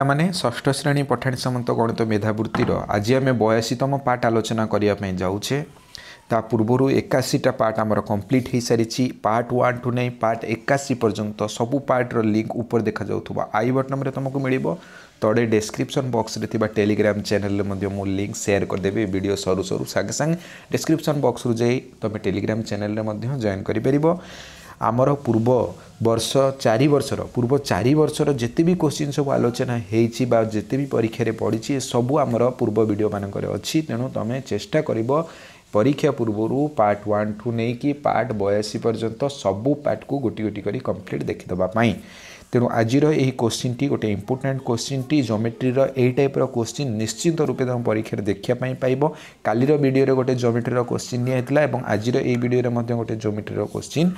ପିଲାମାନେ ଷଷ୍ଠ ଶ୍ରେଣୀ ପଠାଣି ସାମନ୍ତ ଗଣିତ ମେଧାବୃତ୍ତିର ଆଜି ଆମେ ବୟାଅଶୀତମ ପାର୍ଟ ଆଲୋଚନା କରିବା ପାଇଁ ଯାଉଛେ ତା ପୂର୍ବରୁ ଏକାଅଶୀଟା ପାର୍ଟ ଆମର କମ୍ପ୍ଲିଟ୍ ହୋଇସାରିଛି ପାର୍ଟ ୱାନ୍ ଟୁ ନେଇ ପାର୍ଟ ଏକାଅଶୀ ପର୍ଯ୍ୟନ୍ତ ସବୁ ପାର୍ଟର ଲିଙ୍କ୍ ଉପରେ ଦେଖାଯାଉଥିବ ଆଇ ବଟମ୍ରେ ତୁମକୁ ମିଳିବ ତଳେ ଡେସ୍କ୍ରିପ୍ସନ୍ ବକ୍ସରେ ଥିବା ଟେଲିଗ୍ରାମ୍ ଚ୍ୟାନେଲ୍ରେ ମଧ୍ୟ ମୁଁ ଲିଙ୍କ୍ ସେୟାର କରିଦେବି ଭିଡ଼ିଓ ସରୁ ସରୁ ସାଙ୍ଗେ ସାଙ୍ଗେ ଡେସ୍କ୍ରିପ୍ସନ୍ ବକ୍ସରୁ ଯାଇ ତୁମେ ଟେଲିଗ୍ରାମ୍ ଚ୍ୟାନେଲ୍ରେ ମଧ୍ୟ ଜଏନ୍ କରିପାରିବ ଆମର ପୂର୍ବ ବର୍ଷ ଚାରି ବର୍ଷର ପୂର୍ବ ଚାରି ବର୍ଷର ଯେତେ ବି କୋଶ୍ଚିନ୍ ସବୁ ଆଲୋଚନା ହେଇଛି ବା ଯେତେ ବି ପରୀକ୍ଷାରେ ପଡ଼ିଛି ଏସବୁ ଆମର ପୂର୍ବ ଭିଡ଼ିଓମାନଙ୍କରେ ଅଛି ତେଣୁ ତୁମେ ଚେଷ୍ଟା କରିବ ପରୀକ୍ଷା ପୂର୍ବରୁ ପାର୍ଟ ୱାନ୍ ଠୁ ନେଇକି ପାର୍ଟ ବୟାଅଶୀ ପର୍ଯ୍ୟନ୍ତ ସବୁ ପାର୍ଟକୁ ଗୋଟି ଗୋଟି କରି କମ୍ପ୍ଲିଟ୍ ଦେଖିଦେବା ପାଇଁ ତେଣୁ ଆଜିର ଏହି କୋଶ୍ଚିନ୍ଟି ଗୋଟେ ଇମ୍ପୋର୍ଟାଣ୍ଟ କୋଶ୍ଚିନ୍ଟି ଜୋମେଟ୍ରିର ଏହି ଟାଇପ୍ର କୋଶ୍ଚିନ୍ ନିଶ୍ଚିନ୍ତ ରୂପେ ତୁମ ପରୀକ୍ଷାରେ ଦେଖିବା ପାଇଁ ପାଇବ କାଲିର ଭିଡ଼ିଓରେ ଗୋଟେ ଜୋମେଟ୍ରିର କୋଶ୍ଚିନ୍ ନିଆହେଇଥିଲା ଏବଂ ଆଜିର ଏହି ଭିଡ଼ିଓରେ ମଧ୍ୟ ଗୋଟେ ଜୋମେଟ୍ରିର କୋଶ୍ଚିନ୍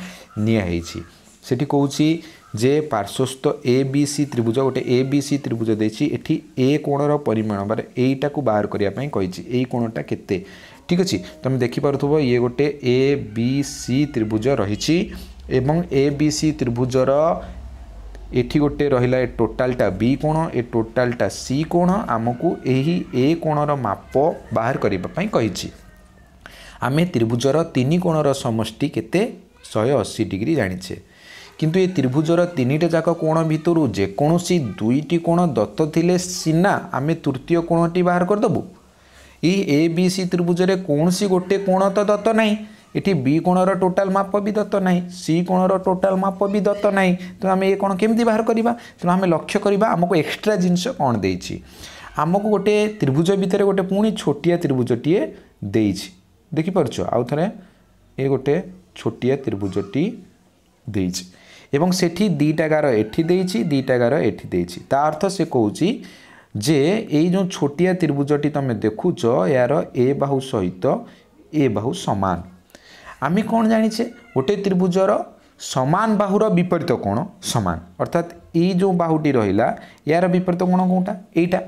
ନିଆହେଇଛି সেটি কৌছি যে পার্শ্বস্থ এ বি সি ত্রিভুজ গোটে এ বি সি ত্রিভুজ দিয়েছি এটি এ কোণর পরিমাণ মানে এইটা বাহার করা কইছি এই কোণটা কেতে ঠিক আছে তুমি দেখিপারুব ইয়ে গোটে এ বি সি ত্রিভুজ রয়েছে এবং এ বি সি ত্রিভুজর এটি গোটে রহিলা এ টোটালটা বি কোণ এ টোটালটা সি কোণ আমাকে এই এ কোণর মাপ বাহার করা কইছি আমি ত্রিভুজর তিন কোণর সমষ্টি কেতে শহে অশী ডিগ্রি জাঁচে କିନ୍ତୁ ଏ ତ୍ରିଭୁଜର ତିନିଟି ଯାକ କୋଣ ଭିତରୁ ଯେକୌଣସି ଦୁଇଟି କୋଣ ଦତ୍ତ ଥିଲେ ସିନା ଆମେ ତୃତୀୟ କୋଣଟି ବାହାର କରିଦେବୁ ଏଇ ଏ ବି ସି ତ୍ରିଭୁଜରେ କୌଣସି ଗୋଟିଏ କୋଣ ତ ଦତ୍ତ ନାହିଁ ଏଠି ବି କୋଣର ଟୋଟାଲ୍ ମାପ ବି ଦତ୍ତ ନାହିଁ ସି କୋଣର ଟୋଟାଲ୍ ମାପ ବି ଦତ୍ତ ନାହିଁ ତେଣୁ ଆମେ ଏ କୋଣ କେମିତି ବାହାର କରିବା ତେଣୁ ଆମେ ଲକ୍ଷ୍ୟ କରିବା ଆମକୁ ଏକ୍ସଟ୍ରା ଜିନିଷ କ'ଣ ଦେଇଛି ଆମକୁ ଗୋଟେ ତ୍ରିଭୁଜ ଭିତରେ ଗୋଟେ ପୁଣି ଛୋଟିଆ ତ୍ରିଭୁଜଟିଏ ଦେଇଛି ଦେଖିପାରୁଛ ଆଉ ଥରେ ଏ ଗୋଟେ ଛୋଟିଆ ତ୍ରିଭୁଜଟି ଦେଇଛି এবং সেটি দুইটা গার এটি দিয়েছি দুইটা গার এটি দিয়েছি তা অর্থ সে কৌচি যে এই যে ছোটিয়া ত্রিভুজটি তুমি দেখুছ এর এ বাহু সহিত এ বাহু সমান আমি কোণ জানিছে গোটে ত্রিভুজর সমান বাহুর বিপরীত কোণ সমান অর্থাৎ এই যে বাহুটি রহিলা এর বিপরীত কোণ কোনটা এইটা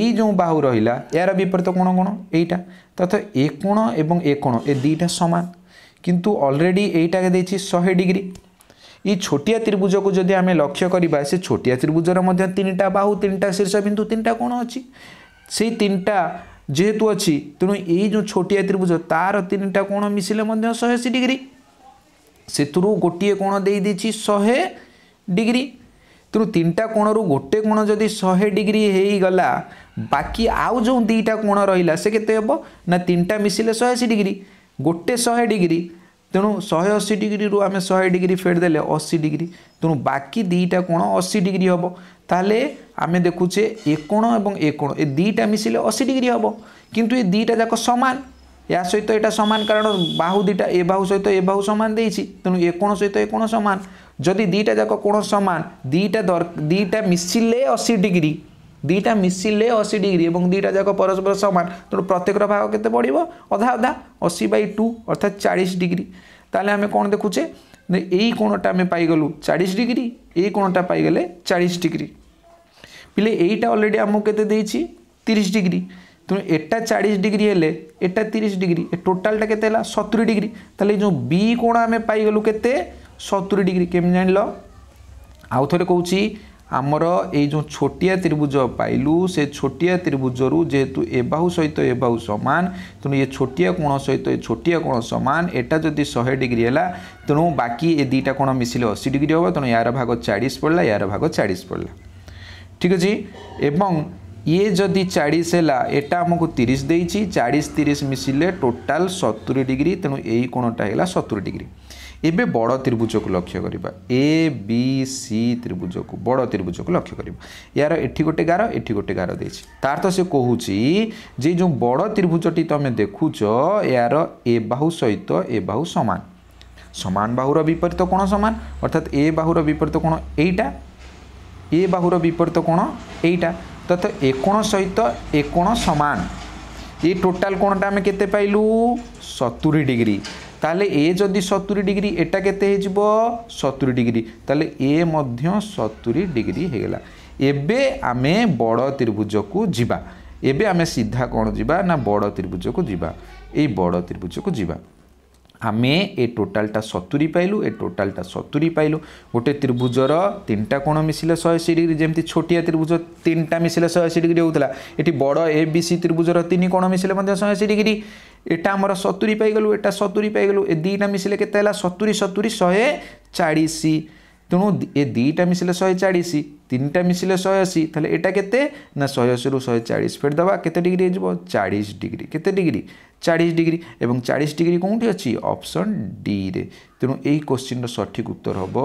এই যে বাহু রহিলা এর বিপরীত কোণ কোণ এইটা তথা এ কোণ এবং এ কোণ এ দুইটা সমান কিন্তু অলরেডি এইটাকে দিয়েছি শহে ডিগ্রি এই ছোটিয়া ত্রিভুজকু যদি আমি লক্ষ্য করা সে ছোটিয়া ত্রিভুজর মধ্যে তিনটা বাহু তিনটা শীর্ষবিন্দু তিনটা কোণ অছি সেই তিনটা যেহেতু অছি তেমন এই যে ছোটিয়া ত্রিভুজ তার তিনটা কোণ মিশিলে মধ্যে শহে আশি ডিগ্রি ସେଥିରୁ ଗୋଟିଏ କୋଣ ଦେଇଦେଇଛି ଶହେ ଡିଗ୍ରୀ ତେଣୁ ତିନିଟା କୋଣରୁ ଗୋଟେ କୋଣ ଯଦି ଶହେ ଡିଗ୍ରୀ ହେଇଗଲା ବାକି ଆଉ ଯେଉଁ ଦୁଇଟା କୋଣ ରହିଲା ସେ କେତେ ହେବ ନା ତିନିଟା ମିଶିଲେ ଶହେ ଅଶୀ ଡିଗ୍ରୀ ଗୋଟେ ଶହେ ଡିଗ୍ରୀ ତେଣୁ ଶହେ ଅଶୀ ଡିଗ୍ରୀରୁ ଆମେ ଶହେ ଡିଗ୍ରୀ ଫେଡ଼ ଦେଲେ ଅଶୀ ଡିଗ୍ରୀ ତେଣୁ ବାକି ଦୁଇଟା କୋଣ ଅଶୀ ଡିଗ୍ରୀ ହେବ ତାହେଲେ ଆମେ ଦେଖୁଛେ ଏ କୋଣ ଏବଂ ଏ କୋଣ ଏ ଦୁଇଟା ମିଶିଲେ ଅଶୀ ଡିଗ୍ରୀ ହେବ କିନ୍ତୁ ଏ ଦୁଇଟା ଯାକ ସମାନ ଏହା ସହିତ ଏଇଟା ସମାନ କାରଣ ବାହୁ ଦୁଇଟା ଏ ବାହୁ ସହିତ ଏ ବାହୁ ସମାନ ଦେଇଛି ତେଣୁ ଏ କୋଣ ସହିତ ଏ କୋଣ ସମାନ ଯଦି ଦୁଇଟା ଯାକ କୋଣ ସମାନ ଦୁଇଟା ଦର ଦୁଇଟା ମିଶିଲେ ଅଶୀ ଡିଗ୍ରୀ দুইটা মিশিলে অশী ডিগ্রি এবং দুইটা যাক পরস্পর সমান তেমন প্রত্যেকর ভাগ কেতে পড়ব অধা অধা অশী বাই টু অর্থাৎ চাশ ডিগ্রি তাহলে আমি কোণ দেখুছে এই কোণটা আমি পাইগলু চাশ ডিগ্রি এই কোণটা পাইগলে চাশ ডিগ্রি পিলে এইটা অলরেডি আমাকে কেতে দিয়েছি তিরিশ ডিগ্রি তেমন এটা চাশ ডিগ্রি হলে এটা তিরিশ ডিগ্রি এ টোটালটা কেতে হল সতুরি ডিগ্রি তাহলে যে বি কোণ আমি পাইগলু কেতে সতুরি ডিগ্রি কেমি জাঁল আউথরে কৌছি ଆମର ଏଇ ଯେଉଁ ଛୋଟିଆ ତ୍ରିଭୁଜ ପାଇଲୁ ସେ ଛୋଟିଆ ତ୍ରିଭୁଜରୁ ଯେହେତୁ ଏ ବାହୁ ସହିତ ଏ ବାହୁ ସମାନ ତେଣୁ ଏ ଛୋଟିଆ କୋଣ ସହିତ ଏ ଛୋଟିଆ କୋଣ ସମାନ ଏଟା ଯଦି ଶହେ ଡିଗ୍ରୀ ହେଲା ତେଣୁ ବାକି ଏ ଦୁଇଟା କୋଣ ମିଶିଲେ ଅଶୀ ଡିଗ୍ରୀ ହେବ ତେଣୁ ଏହାର ଭାଗ ଚାଳିଶ ପଡ଼ିଲା ଏହାର ଭାଗ ଚାଳିଶ ପଡ଼ିଲା ଠିକ୍ ଅଛି ଏବଂ ଇଏ ଯଦି ଚାଳିଶ ହେଲା ଏଟା ଆମକୁ ତିରିଶ ଦେଇଛି ଚାଳିଶ ତିରିଶ ମିଶିଲେ ଟୋଟାଲ୍ ସତୁରି ଡିଗ୍ରୀ ତେଣୁ ଏଇ କୋଣଟା ହେଲା ସତୁରି ଡିଗ୍ରୀ এবে বড় ত্রিভুজকু লক্ষ্য করা এ বি সি ত্রিভুজকু বড় ত্রিভুজকু লক্ষ্য করা ইয়ার এটি গোটে গার এটি গোটে গার দিয়েছি তার তো সে কুচি যে যে বড় ত্রিভুজটি তুমি দেখুছ এর এ বাহু সহিত এ বাহু সমান সমান বাহুর বিপরীত কোণ সমান অর্থাৎ এ বাহুর বিপরীত কোণ এইটা এ বাহুর বিপরীত কোণ এইটা তথা এ কোণ সহিত এ কোণ সমান এই টোটাল কোণটা আমি কেতে পাইলু সতুরি ডিগ্রি তাহলে এ যদি সতুরি ডিগ্রি এটা কেতে হয়েযিব সতুরি ডিগ্রি তাহলে এ মধ্য সতুরি ডিগ্রি হয়েগলা এবে আমি বড় ত্রিভুজকু যা এবে আমি সিধা কোণ যা না বড় ত্রিভুজকু যা এই বড় ত্রিভুজকু যা ଆମେ ଏ ଟୋଟାଲଟା ସତୁରି ପାଇଲୁ ଏ ଟୋଟାଲଟା ସତୁରି ପାଇଲୁ ଗୋଟେ ତ୍ରିଭୁଜର ତିନିଟା କୋଣ ମିଶିଲେ ଶହେ ଅଶୀ ଡିଗ୍ରୀ ଯେମିତି ଛୋଟିଆ ତ୍ରିଭୁଜ ତିନିଟା ମିଶିଲେ ଶହେ ଅଶୀ ଡିଗ୍ରୀ ହେଉଥିଲା ଏଠି ବଡ଼ ଏ ବି ସି ତ୍ରିଭୁଜର ତିନି କୋଣ ମିଶିଲେ ମଧ୍ୟ ଶହେ ଅଶୀ ଡିଗ୍ରୀ এটা আমার সতুরি পাইগলু এটা সতুরি পাইগলু এ দুইটা মিশিলে কেতে হল সতুরি সতুরি শহে চাড়িশ তেমন এ দুইটা মিশিলে শহে চাড়িশ তিনটা মিশিলে শহে অশি তাহলে এটা কেতে না শহে অশি রু শহে চাড়িশ ফের দেওয়া কেতে ডিগ্রি হয়ে যাব চাড়িশ ডিগ্রি কেতে ডিগ্রি চাড়িশ ডিগ্রি এবং চাড়িশ ডিগ্রি কোটি অপশন ডি রে তেমন এই কোশ্চিন্র সঠিক উত্তর হব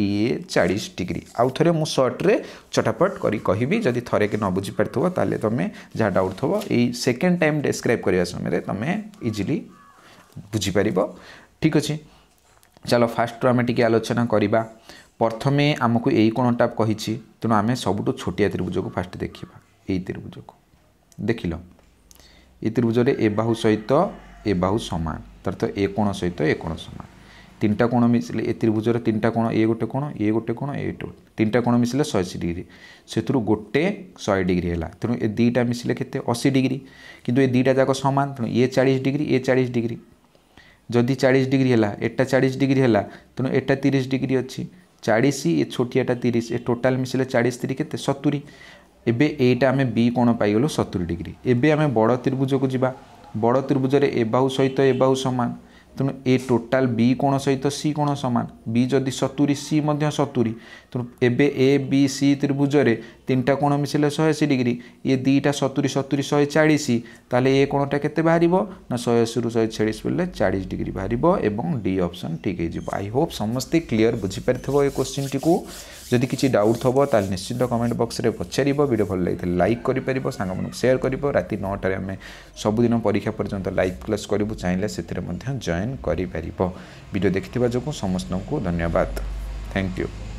ଇଏ ଚାଳିଶ ଡିଗ୍ରୀ ଆଉ ଥରେ ମୁଁ ସର୍ଟରେ ଚଟାପଟ କରି କହିବି ଯଦି ଥରେ କି ନ ବୁଝିପାରିଥିବ ତାହେଲେ ତୁମେ ଯାହା ଡାଉଟ୍ ଥିବ ଏଇ ସେକେଣ୍ଡ ଟାଇମ୍ ଡେସ୍କ୍ରାଇବ୍ କରିବା ସମୟରେ ତୁମେ ଇଜିଲି ବୁଝିପାରିବ ଠିକ୍ ଅଛି ଚାଲ ଫାର୍ଷ୍ଟରୁ ଆମେ ଟିକେ ଆଲୋଚନା କରିବା ପ୍ରଥମେ ଆମକୁ ଏଇ କୋଣଟା କହିଛି ତେଣୁ ଆମେ ସବୁଠୁ ଛୋଟିଆ ତ୍ରିଭୁଜକୁ ଫାର୍ଷ୍ଟ ଦେଖିବା ଏଇ ତ୍ରିଭୁଜକୁ ଦେଖିଲ ଏ ତ୍ରିଭୁଜରେ ଏ ବାହୁ ସହିତ ଏ ବାହୁ ସମାନ ତାର ତ ଏ କୋଣ ସହିତ ଏ କୋଣ ସମାନ তিনটা কোণ মিশলে এ ত্রিভুজের তিনটা কোণ এ গোটে কোণ এ গোটে কোণ এ গোটে তিনটা কোণ মিশলে শহে আশি ডিগ্রি সেতু গোটে শহে ডিগ্রি হল তেমন এ দুইটা মিশলে কেতে অশী ডিগ্রি কিন্তু এ দুইটা যাক সমান তেমন এ চাশ ডিগ্রি এ চাশ ডিগ্রি যদি চাশ ডিগ্রি হল এটা চাশ ডিগ্রি হল তেমন এটা তিরিশ ডিগ্রি অছি চাশ এ ছোটিয়াটা তিরিশ এ টোটাল মিশলে চাশ তিরি কেতে সতুরি এবে এইটা আমি বি কোণ পাইগলু সতুরি ডিগ্রি এবে আমি বড় ত্রিভুজকু যা বড় ত্রিভুজের এ বাহু সহ এ বাহু সমান ତେଣୁ ଏ ଟୋଟାଲ୍ ବି କୋଣ ସହିତ ସି କୋଣ ସମାନ ବି ଯଦି ସତୁରି ସି ମଧ୍ୟ ସତୁରି ତେଣୁ ଏବେ ଏ ବି ସି ତ୍ରିଭୁଜରେ ତିନିଟା କୋଣ ମିଶିଲେ ଶହେ ଅଶୀ ଡିଗ୍ରୀ ଏ ଦୁଇଟା ସତୁରି ସତୁରି ଶହେ ଚାଳିଶ ତାହେଲେ ଏ କୋଣଟା କେତେ ବାହାରିବ ନା ଶହେ ଅଶୀରୁ ଶହେ ଚାଳିଶ ବୋଲେ ଚାଳିଶ ଡିଗ୍ରୀ ବାହାରିବ ଏବଂ ଡି ଅପସନ୍ ଠିକ୍ ହେଇଯିବ ଆଇ ହୋପ୍ ସମସ୍ତେ କ୍ଲିଅର୍ ବୁଝିପାରିଥିବ ଏ କୋଶ୍ଚିନ୍ଟିକୁ जति डाउ निश्चिन्त कमेन्ट बक्से पचार भिडियो भन्नु लागि ल्याक गरिपार साङ्ग सेयर राति नटे सबुदिन परीक्षा पर्यो लभ क्लास चाहिँ जयन गरिपार भिडियो देखिया जो समस्त धन्यवाद थ्याङ्क यू